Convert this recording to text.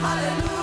Hallelujah.